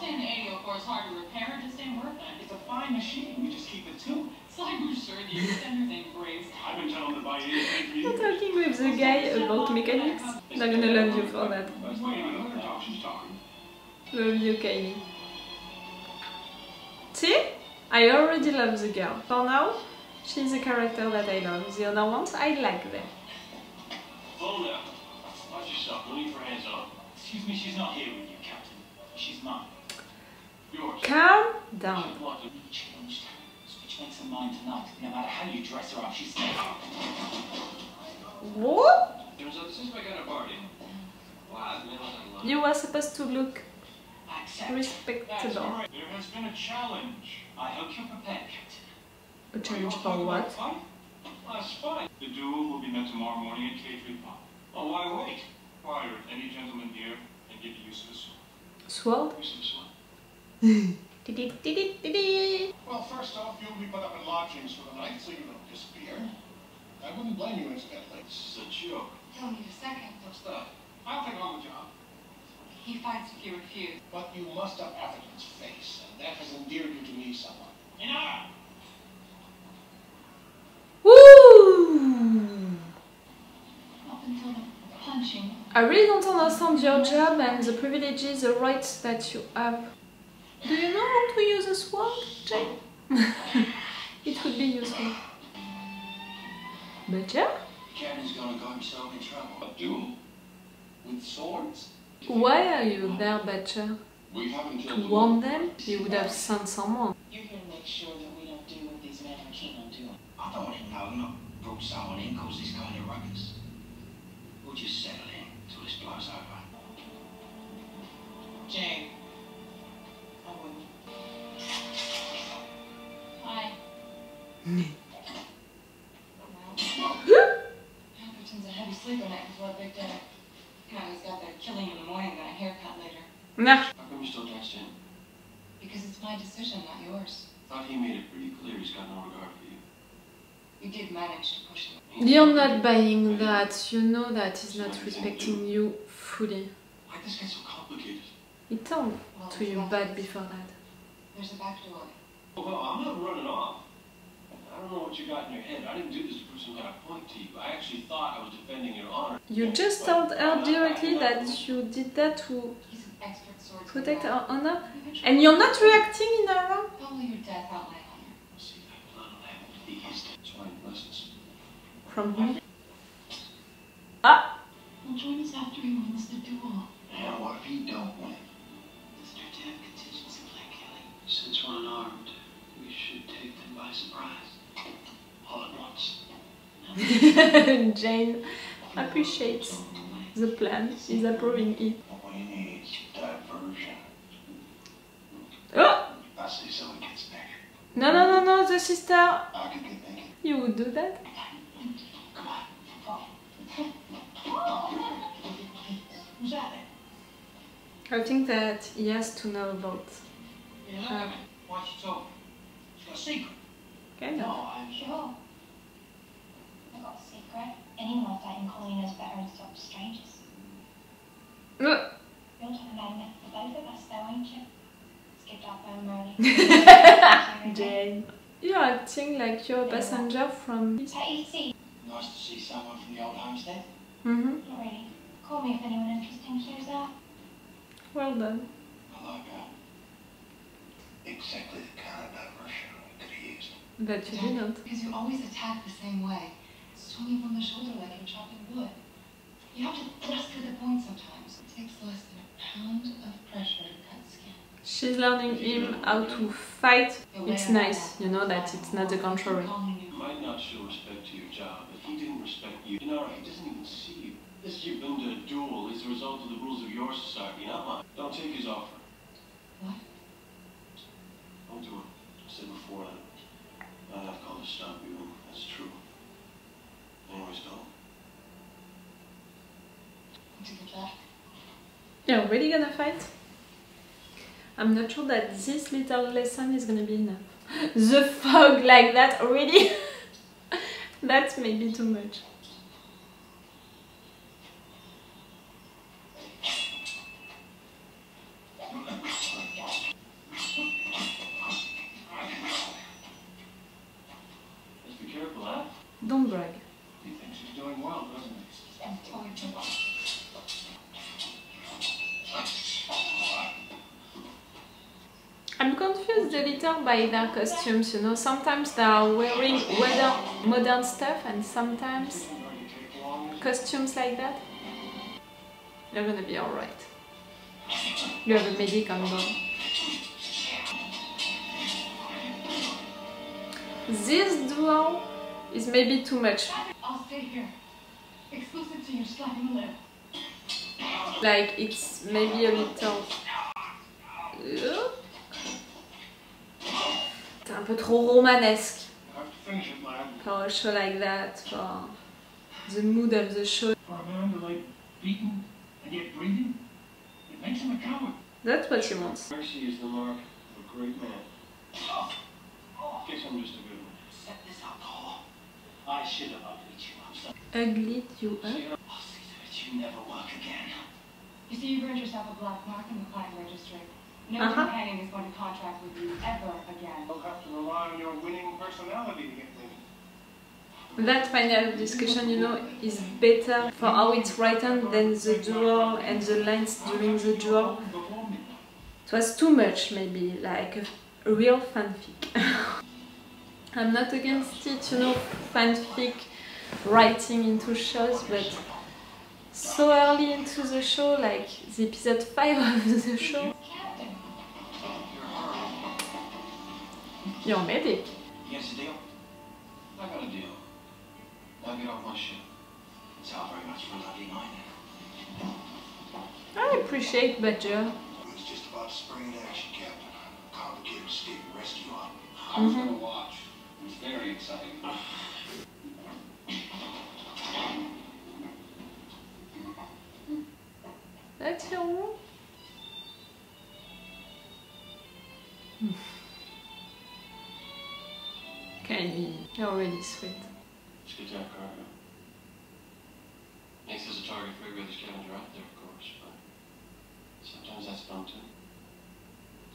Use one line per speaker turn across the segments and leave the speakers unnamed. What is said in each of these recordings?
1080 is hard to repair, it just ain't worth it.
It's a fine machine. We just keep it tuned.
Cyber sure the extenders ain't great.
I've been telling them to buy anything for
You're talking with the guy about mechanics. I'm gonna love you for that.
I was waiting on her talk. She's talking.
Love you, Kylie. See? I already love the girl. For now, she's a character that I love. The other ones, I like them.
Slow down. Watch yourself. Don't leave your hands on.
Excuse me, she's not here with you, Captain. She's mine.
Yours.
Calm down.
She's locked in.
You changed. Switch makes her mine tonight. No matter how you dress her up, she's safe.
What?
Turns out this is my kind party. Wow, man, I love
You were supposed to look
Accept.
Respectable.
right. There has been a challenge.
I hope you're prepared, Captain.
A challenge for what?
Fight? The duel will be met tomorrow morning at K3 Pop. Oh, why wait? Fire any gentleman here and give the use of a sword.
Sword?
Use of a sword.
Well, first off, you'll be put up in lodgings for the night so you don't disappear. I wouldn't blame you, incidentally.
This is a joke.
He'll need a second.
What's that?
I'll take on the job.
He fights if you refuse.
But you must have Atherton's face, and that has endeared you to me somewhat.
Enough!
Woo!
Up until the punching.
I really don't understand your job and the privileges, the rights that you have. Do you know how to use a sword, Jayne? it would be useful. But yeah,
Captain's gonna got himself in trouble.
A duel? With swords?
why are you there, Badger?
We have until
To warn them? You would have sent someone.
You're here to make sure that we don't do what these men are keen on doing.
I don't want to know not brought someone in cause this kind of ruckus. We'll just settle in till this blows over.
Jayne. Atherton's a heavy sleeper night before a big day. You know, he's got that killing in the morning and a haircut later.
Nah.
How come you still danced in?
Because it's my decision, not yours.
Thought he made it pretty clear he's got no regard for you.
You did manage to push him.
You're not buying that. You know that he's not respecting you fully.
Why'd this get so complicated?
He told
Well,
to you
there's
bad before that.
There's a back door.
Oh, well, I'm not running off. I don't know what you got in your head. I didn't do this to prove some kind of point to you. I actually thought I was defending your honor.
You just told her directly that you did that to
He's an expert swordsman.
protect her honor,
Eventually,
and you're not reacting in a row?
Follow your death out my honor.
We'll see
Jayne appreciates the plan, is approving it.
We need diversion.
Oh!
I say someone gets naked.
No, no, no, no, the sister.
I could get naked.
You would do that?
Come on.
Who's that?
I think that he has to know about
You look
her.
at me. Why she told me? She's got a secret.
Kind of.
No, I'm
Sure. I've got a secret. Anyone fighting Colleen is better and stop strangers. You're talking about enough for both of us, though, ain't you? Skip that bone, Marley.
Jayne. You're acting like you're a passenger from.
Hey, see,
nice to see someone from the old homestead.
Mm-hmm.
not really. Call me if anyone interesting shows up.
Well done.
I like her. Exactly the kind of diversion we could have used.
But you didn't.
Because you always attack the same way. Swinging from the shoulder like you're chopping wood. You have to thrust to the point sometimes. It takes less than a pound of pressure to cut skin.
She's learning him how to fight. It's nice, you know, that it's not the contrary.
You might not show respect to your job, but he didn't respect you. You know, he doesn't even see you. This you've been to a duel is the result of the rules of your society, not mine. Don't take his offer.
What?
Don't do it. I said before that I'd have called to stop you, and that's true. Anyways, don't.
To get back.
You're really gonna fight? I'm not sure that this little lesson is gonna be enough. The fog like that already? That's maybe too much. Don't brag.
He thinks he's doing well, doesn't he?
I'm totally too
I'm confused a little by their costumes, you know. Sometimes they are wearing weather, modern stuff, and sometimes costumes like that. You're gonna be alright. You have a medic on board. This duo is maybe too much.
I'll stay here. Exclusive to you, just let me live.
Like it's maybe a little. Peu trop romanesque. For a show like that, for the mood of the show.
For a man to lie beaten and yet breathing, it makes him a coward.
That's what she wants.
Mercy is the mark of a great man. Guess I'm just a good one.
Set this up, Paul. I should have uglied you up. So
Ugly you up?
I'll see to it you never work again.
You see, you've earned yourself a black mark in the client registry. No
Uh-huh.
companion is going to contract with you ever again.
You'll have to rely on your winning personality to get me.
That final discussion, you know, is better for how it's written than the duo and the lines during the duo.
Before me.
It was too much, maybe, like a, a real fanfic. I'm not against it, you know, fanfic writing into shows, but so early into the show, like the episode 5 of the show, you're medic.
Yes, a deal?
I got a deal. Now get off my ship.
It's all very much for lucky mine.
I appreciate Badger.
It was uh, just about to spring into action, Captain. Complicated state and rescue op.
I was gonna mm-hmm. watch. It was very exciting.
That's your room? Kenny, you're really sweet.
Let's get that cargo. Makes us a target for every other scavenger out there, of course, but sometimes that's fun too.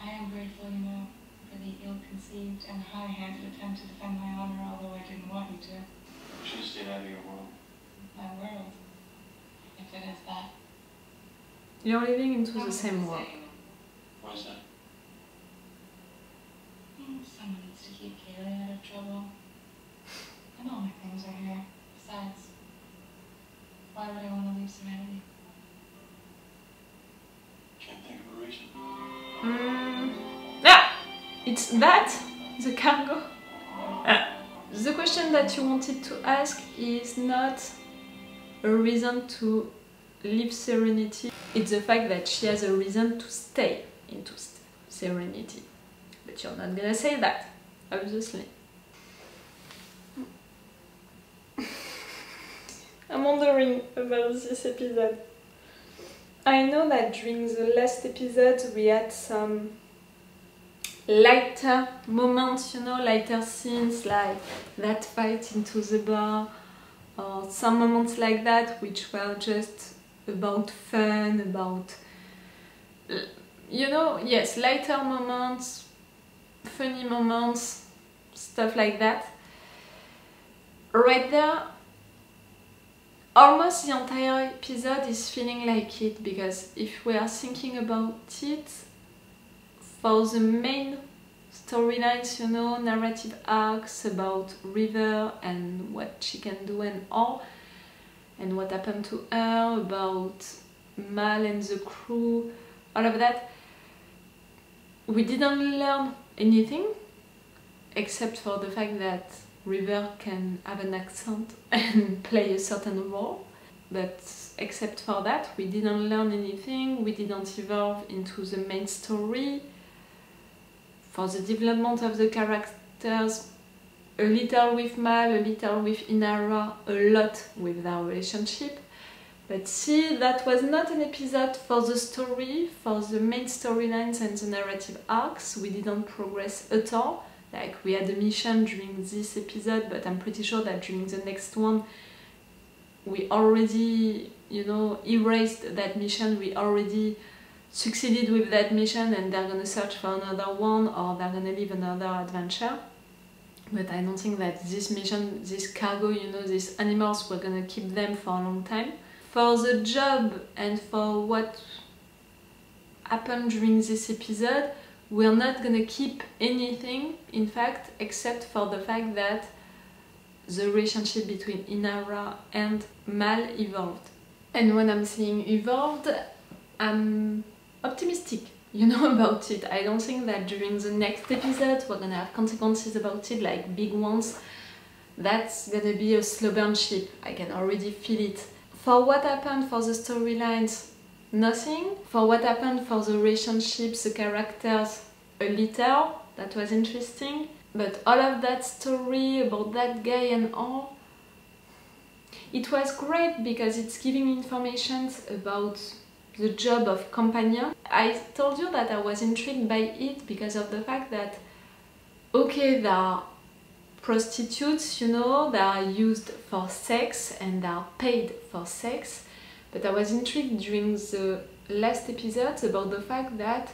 I am grateful, you know, for the ill-conceived and high-handed attempt to defend my honor, although I didn't want you to.
We should have stayed out of your world.
My world. If it is that.
You're living into the same world.
Why is that?
Someone needs to keep Kaylee out of trouble. And all my things are here. Besides, why would I want to leave Serenity?
Can't think of a reason.
Mm. Ah! It's that? The cargo? Ah. The question that you wanted to ask is not a reason to leave Serenity. It's the fact that she has a reason to stay into Serenity. But you're not gonna say that, obviously. I'm wondering about this episode. I know that during the last episode we had some lighter moments, you know, lighter scenes like that fight into the bar or some moments like that which were just about fun, about you know, yes, lighter moments, funny moments, stuff like that. Right there, almost the entire episode is feeling like it because if we are thinking about it for the main storylines, you know, narrative arcs about River and what she can do and all, and what happened to her, about Mal and the crew, all of that, we didn't learn anything except for the fact that River can have an accent and play a certain role. But except for that, we didn't learn anything, we didn't evolve into the main story. For the development of the characters, a little with Mal, a little with Inara, a lot with their relationship. But see, that was not an episode for the story, for the main storylines and the narrative arcs. We didn't progress at all. Like we had a mission during this episode, but I'm pretty sure that during the next one, we already, you know, erased that mission. We already succeeded with that mission, and they're gonna search for another one, or they're gonna live another adventure. But I don't think that this mission, this cargo, you know, these animals, we're gonna keep them for a long time. For the job and for what happened during this episode, we're not gonna keep anything, in fact, except for the fact that the relationship between Inara and Mal evolved. And when I'm saying evolved, I'm optimistic, you know, about it. I don't think that during the next episode we're gonna have consequences about it, like big ones. That's gonna be a slow burn ship. I can already feel it. For what happened for the storylines, nothing. For what happened for the relationships, the characters, a little. That was interesting. But all of that story about that guy and all, it was great because it's giving information about the job of companion. I told you that I was intrigued by it because of the fact that, okay, there are prostitutes, you know, they are used for sex and they are paid for sex, but I was intrigued during the last episodes about the fact that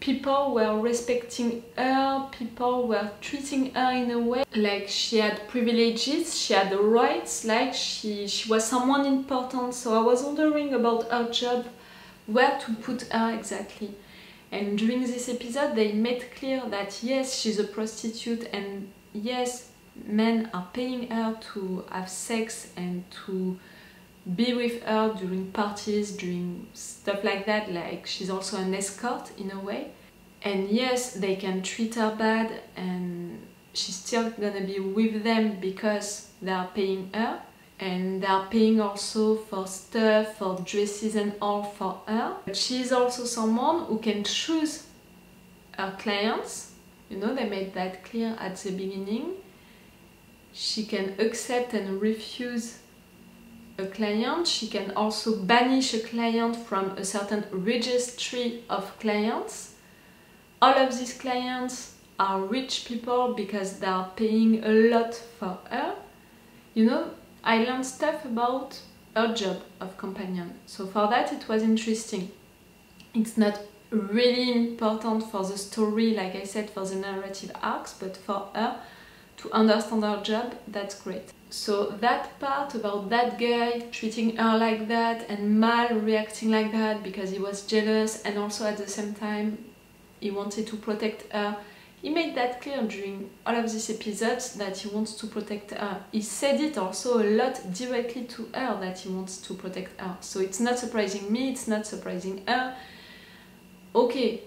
people were respecting her, people were treating her in a way like she had privileges, she had rights, like she, she was someone important. So I was wondering about her job, where to put her exactly. And during this episode, they made clear that yes, she's a prostitute, and yes, men are paying her to have sex and to be with her during parties, during stuff like that, like she's also an escort in a way. And yes, they can treat her bad and she's still gonna be with them because they are paying her. And they are paying also for stuff, for dresses and all for her. But she's also someone who can choose her clients. You know, they made that clear at the beginning. She can accept and refuse a client. She can also banish a client from a certain registry of clients. All of these clients are rich people because they are paying a lot for her. You know, I learned stuff about her job of companion. So for that it was interesting. It's not really important for the story, like I said, for the narrative arcs, but for her to understand her job, that's great. So that part about that guy treating her like that and Mal reacting like that because he was jealous and also at the same time he wanted to protect her. He made that clear during all of these episodes that he wants to protect her. He said it also a lot directly to her that he wants to protect her. So it's not surprising me, it's not surprising her. Okay,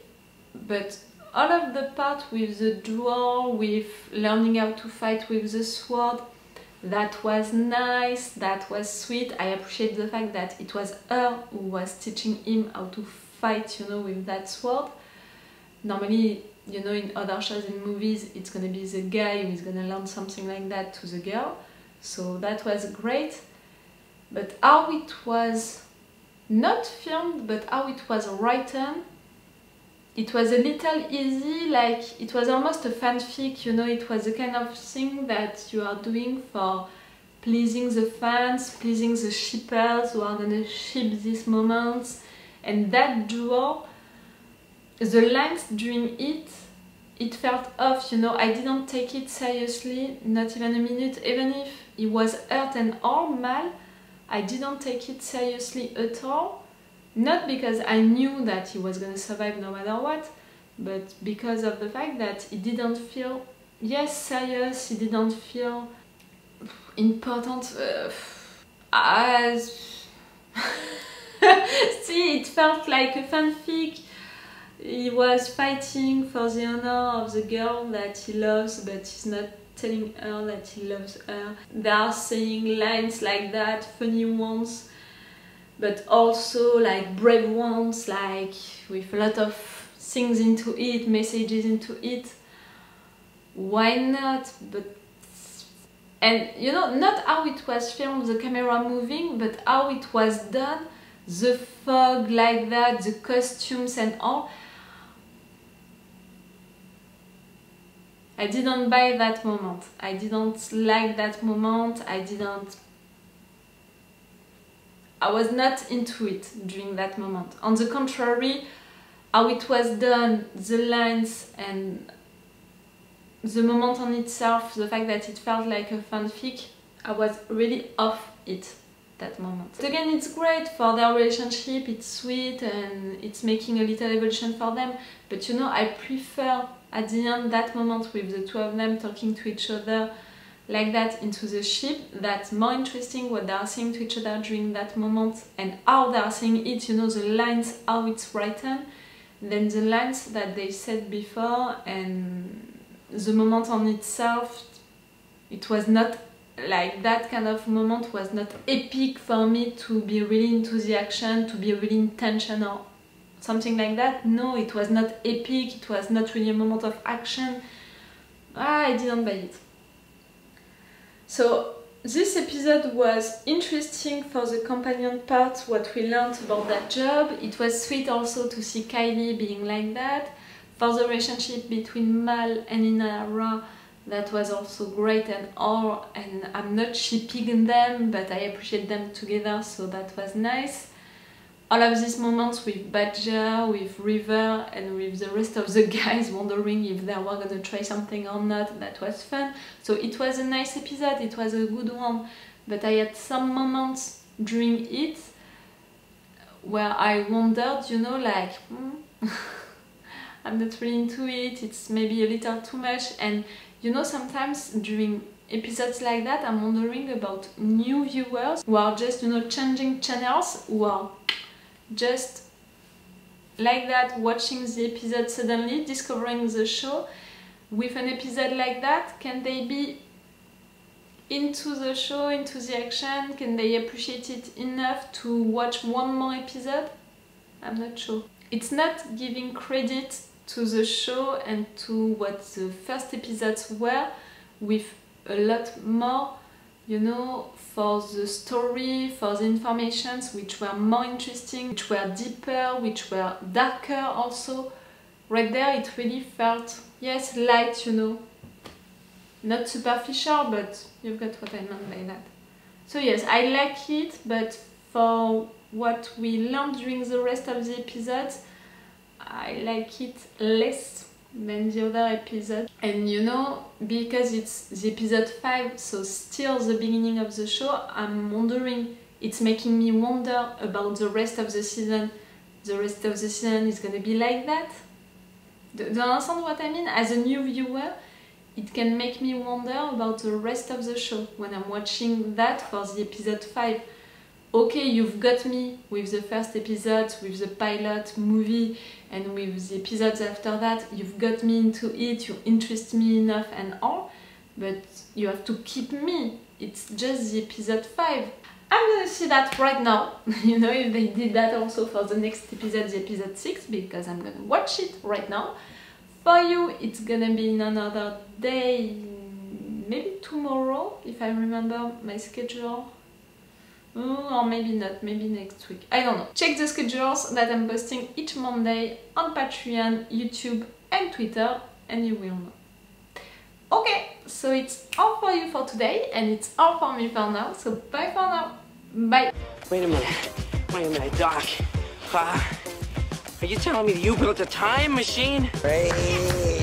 but all of the part with the duel, with learning how to fight with the sword, that was nice, that was sweet. I appreciate the fact that it was her who was teaching him how to fight, you know, with that sword. Normally, you know, in other shows and movies, it's gonna be the guy who is gonna learn something like that to the girl. So that was great. But how it was not filmed, but how it was written, it was a little easy, like it was almost a fanfic, you know, it was the kind of thing that you are doing for pleasing the fans, pleasing the shippers who are gonna ship these moments. And that duo, the length during it, it felt off, you know, I didn't take it seriously, not even a minute, even if it was hurt and all mal, I didn't take it seriously at all not because I knew that he was gonna survive no matter what, but because of the fact that he didn't feel, yes, serious, he didn't feel important uh, as. See, it felt like a fanfic. He was fighting for the honor of the girl that he loves, but he's not telling her that he loves her. They are saying lines like that, funny ones but also like brave ones, like with a lot of things into it, messages into it. Why not? But and you know, not how it was filmed, the camera moving, but how it was done, the fog like that, the costumes and all. I didn't buy that moment. I didn't like that moment. I didn't I was not into it during that moment. On the contrary, how it was done, the lines and the moment on itself, the fact that it felt like a fanfic, I was really off it that moment. But again, it's great for their relationship, it's sweet and it's making a little evolution for them. But you know, I prefer at the end that moment with the two of them talking to each other like that into the ship that's more interesting what they are saying to each other during that moment and how they are saying it you know the lines how it's written than the lines that they said before and the moment on itself it was not like that kind of moment was not epic for me to be really into the action to be really intentional something like that. No it was not epic it was not really a moment of action. Ah, I didn't buy it so this episode was interesting for the companion part, what we learned about that job. It was sweet also to see Kylie being like that. For the relationship between Mal and Inara, that was also great and all, and I'm not shipping them, but I appreciate them together, so that was nice all of these moments with Badger, with River, and with the rest of the guys wondering if they were gonna try something or not, that was fun. So it was a nice episode, it was a good one, but I had some moments during it where I wondered, you know, like, hmm, I'm not really into it, it's maybe a little too much, and you know, sometimes during episodes like that, I'm wondering about new viewers who are just, you know, changing channels, who are just like that watching the episode suddenly discovering the show with an episode like that can they be into the show into the action? Can they appreciate it enough to watch one more episode? I'm not sure. It's not giving credit to the show and to what the first episodes were with a lot more you know, for the story, for the informations which were more interesting, which were deeper, which were darker also. Right there it really felt, yes, light, you know. Not superficial, but you've got what I meant by that. So yes, I like it, but for what we learned during the rest of the episode, I like it less than the other episode. And you know, because it's the episode 5, so still the beginning of the show, I'm wondering, it's making me wonder about the rest of the season. The rest of the season is gonna be like that? Do, do you understand what I mean? As a new viewer, it can make me wonder about the rest of the show when I'm watching that for the episode 5 okay, you've got me with the first episode, with the pilot movie, and with the episodes after that, you've got me into it, you interest me enough and all, but you have to keep me. It's just the episode 5. I'm gonna see that right now, you know, if they did that also for the next episode, the episode 6, because I'm gonna watch it right now. For you, it's gonna be in another day, maybe tomorrow, if I remember my schedule or maybe not, maybe next week. I don't know. Check the schedules that I'm posting each Monday on Patreon, YouTube and Twitter and you will know. Okay, so it's all for you for today and it's all for me for now. So bye for now. Bye.
Wait a minute. Wait a minute, Doc. Uh, are you telling me you built a time machine?
Hey.